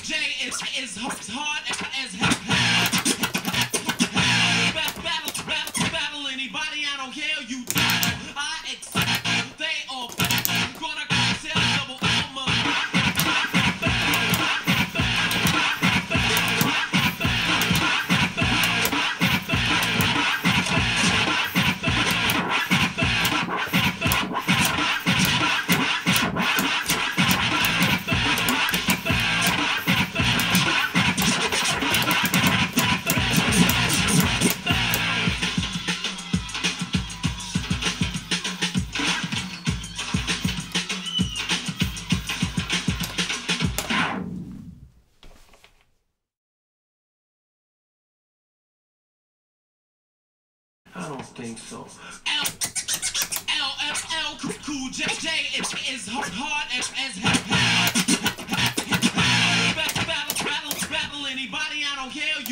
J J is is hard I don't think so. L L L L Cool J J is is hard as as hell. Battle battle battle battle anybody. I don't care.